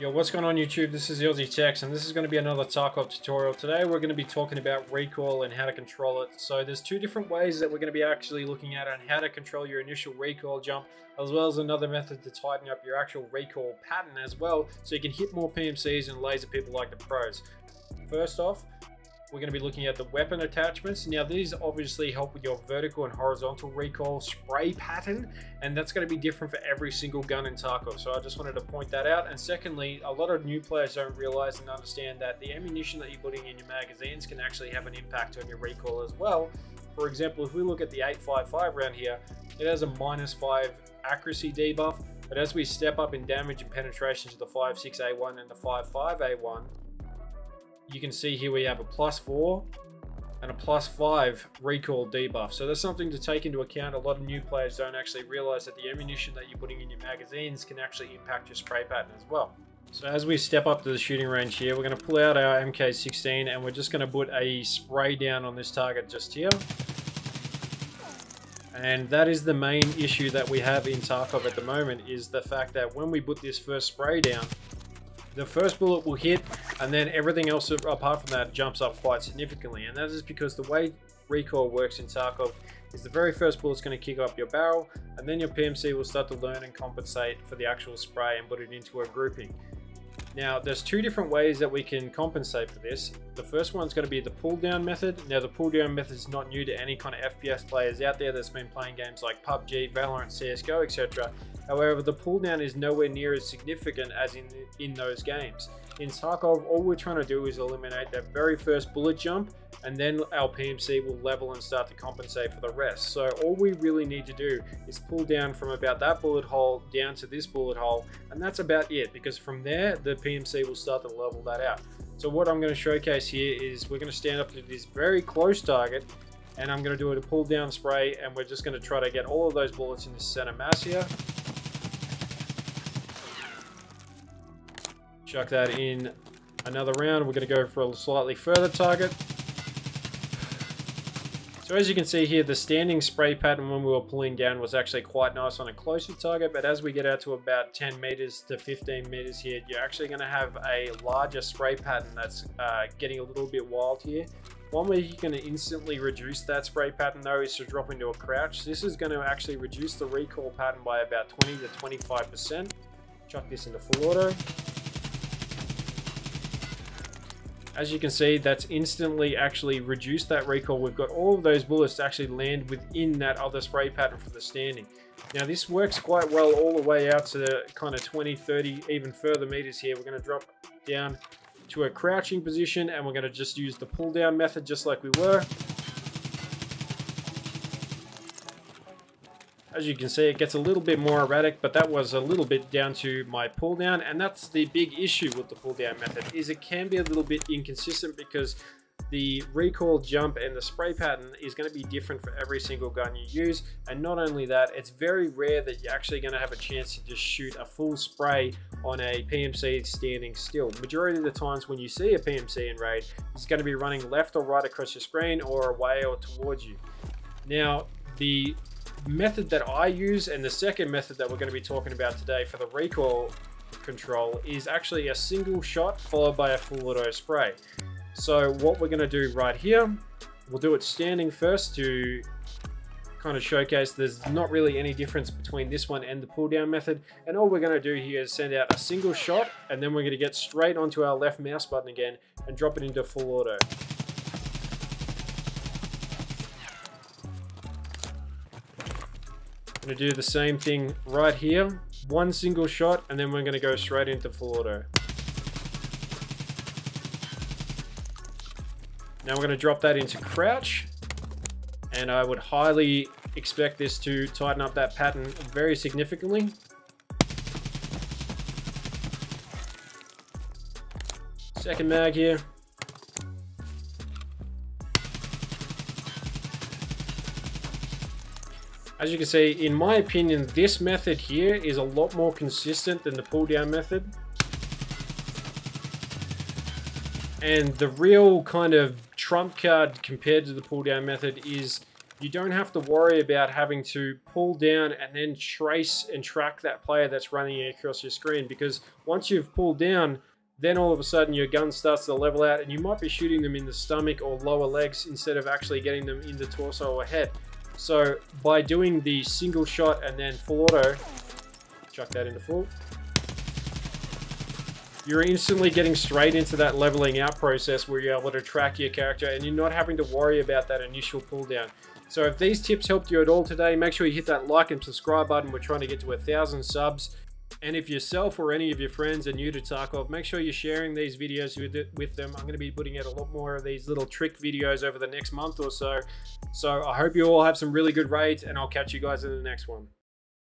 Yo, what's going on YouTube? This is OzzyTex, and this is going to be another Tarkov tutorial. Today we're going to be talking about recoil and how to control it. So there's two different ways that we're going to be actually looking at on how to control your initial recoil jump, as well as another method to tighten up your actual recoil pattern as well, so you can hit more PMCs and laser people like the pros. First off, we're going to be looking at the weapon attachments. Now these obviously help with your vertical and horizontal recoil spray pattern and that's going to be different for every single gun in Tarkov. So I just wanted to point that out. And secondly, a lot of new players don't realize and understand that the ammunition that you're putting in your magazines can actually have an impact on your recoil as well. For example, if we look at the 855 round here, it has a minus 5 accuracy debuff, but as we step up in damage and penetration to the 5.6A1 and the 5.5A1, you can see here we have a plus four and a plus five recoil debuff. So that's something to take into account. A lot of new players don't actually realize that the ammunition that you're putting in your magazines can actually impact your spray pattern as well. So as we step up to the shooting range here, we're going to pull out our MK16 and we're just going to put a spray down on this target just here. And that is the main issue that we have in Tarkov at the moment is the fact that when we put this first spray down, the first bullet will hit and then everything else apart from that jumps up quite significantly and that is because the way recoil works in Tarkov is the very first bullet's going to kick up your barrel and then your PMC will start to learn and compensate for the actual spray and put it into a grouping. Now, there's two different ways that we can compensate for this. The first one's going to be the pull down method. Now, the pull down method is not new to any kind of FPS players out there that's been playing games like PUBG, Valorant, CSGO, etc. However, the pull down is nowhere near as significant as in, in those games. In Tarkov, all we're trying to do is eliminate that very first bullet jump, and then our PMC will level and start to compensate for the rest. So all we really need to do is pull down from about that bullet hole down to this bullet hole, and that's about it, because from there, the PMC will start to level that out. So what I'm going to showcase here is we're going to stand up to this very close target, and I'm going to do a pull down spray, and we're just going to try to get all of those bullets in the center mass here. Chuck that in another round. We're going to go for a slightly further target. So as you can see here, the standing spray pattern when we were pulling down was actually quite nice on a closer target, but as we get out to about 10 meters to 15 meters here, you're actually going to have a larger spray pattern that's uh, getting a little bit wild here. One way you can instantly reduce that spray pattern though is to drop into a crouch. This is going to actually reduce the recoil pattern by about 20 to 25%. Chuck this into full auto. As you can see, that's instantly actually reduced that recoil. We've got all of those bullets to actually land within that other spray pattern for the standing. Now this works quite well all the way out to the kind of 20, 30, even further meters here. We're going to drop down to a crouching position and we're going to just use the pull down method just like we were. As you can see, it gets a little bit more erratic, but that was a little bit down to my pull down, and that's the big issue with the pull down method, is it can be a little bit inconsistent because the recoil jump and the spray pattern is going to be different for every single gun you use and not only that it's very rare that you're actually going to have a chance to just shoot a full spray on a PMC standing still. Majority of the times when you see a PMC in raid it's going to be running left or right across your screen or away or towards you. Now the method that I use and the second method that we're going to be talking about today for the recoil control is actually a single shot followed by a full auto spray. So what we're going to do right here, we'll do it standing first to kind of showcase there's not really any difference between this one and the pull down method and all we're going to do here is send out a single shot and then we're going to get straight onto our left mouse button again and drop it into full auto. Going to do the same thing right here. One single shot, and then we're going to go straight into full auto. Now we're going to drop that into crouch. And I would highly expect this to tighten up that pattern very significantly. Second mag here. As you can see, in my opinion, this method here is a lot more consistent than the pull down method. And the real kind of trump card compared to the pull down method is you don't have to worry about having to pull down and then trace and track that player that's running across your screen because once you've pulled down, then all of a sudden your gun starts to level out and you might be shooting them in the stomach or lower legs instead of actually getting them in the torso or head. So by doing the single shot and then full auto, chuck that into full, you're instantly getting straight into that leveling out process where you're able to track your character and you're not having to worry about that initial pull down. So if these tips helped you at all today, make sure you hit that like and subscribe button. We're trying to get to a thousand subs. And if yourself or any of your friends are new to Tarkov, make sure you're sharing these videos with, with them. I'm going to be putting out a lot more of these little trick videos over the next month or so. So I hope you all have some really good raids and I'll catch you guys in the next one.